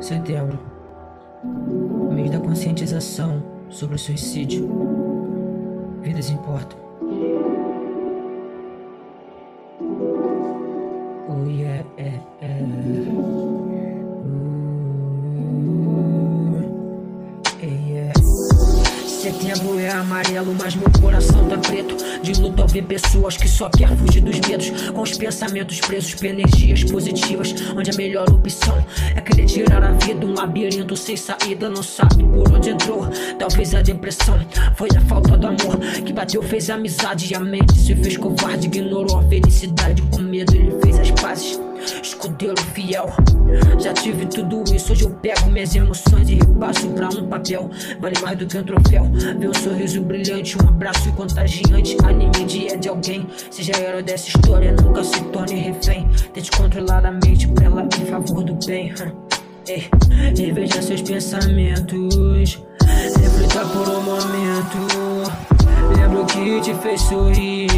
Setembro mês da conscientização sobre o suicídio. Vidas importam. Setembro é amarelo, mas meu coração tá preto. De luto ao ver pessoas que só quer fugir dos medos. Com os pensamentos presos por energias positivas. Onde a melhor opção é querer tirar a vida. Um labirinto sem saída, não sabe por onde entrou. Talvez a depressão foi a falta do amor que bateu, fez a amizade. E a mente se fez covarde, ignorou a felicidade. Com medo, ele fez as pazes escudeiro fiel. Já tive tudo isso, hoje eu pego minhas emoções e repasso pra um papel. Vale mais do que um troféu. Um sorriso brilhante, um abraço contagiante. Anime dia de alguém. Seja herói dessa história, nunca se torne refém. Tente controlar a mente pra ela em favor do bem. Ei, reveja seus pensamentos. Reflita por um momento. Lembra o que te fez sorrir.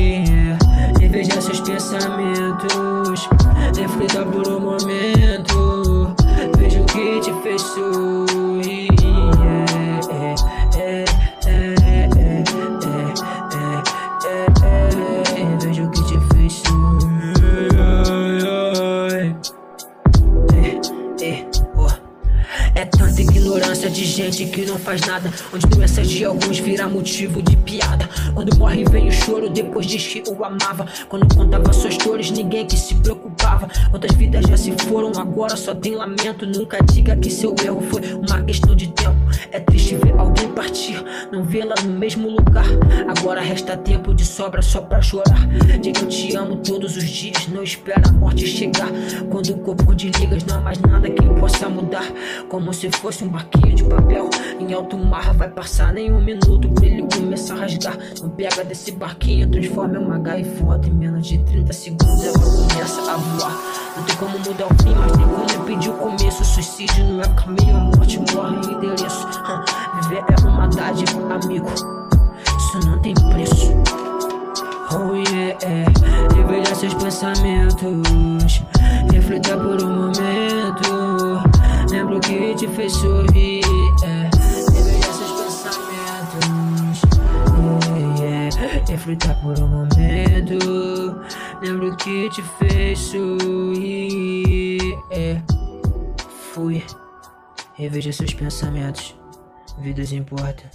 Reveja seus pensamentos. Reflita por um de gente que não faz nada. Onde doenças de alguns vira motivo de piada. Quando morre vem o choro, depois diz que o amava. Quando contava suas dores, ninguém que se preocupava. Quantas vidas já se foram, agora só tem lamento. Nunca diga que seu erro foi uma questão de tempo. É triste ver alguém partir, não vê-la no mesmo lugar. Agora resta tempo de sobra só pra chorar. Diga eu te amo todos os dias, não espera a morte chegar. Quando o corpo desligas, não há mais nada que possa mudar. Como se fosse um barquinho de papel em alto mar. Vai passar nem um minuto pra ele começar a rasgar. Não pega desse barquinho, transforma em uma gaivota. Em menos de 30 segundos ela começa a voar. Não tem como mudar o fim, mas tem como impedir o começo. Suicídio não é caminho, a morte morre em endereço. É amigo. Isso não tem preço. Oh yeah, é. reveja seus pensamentos. Reflita por um momento. Lembra o que te fez sorrir. É. Reveja seus pensamentos. Yeah, yeah. Reflita por um momento. Lembra o que te fez sorrir. É. Fui. Reveja seus pensamentos. Vidas importam.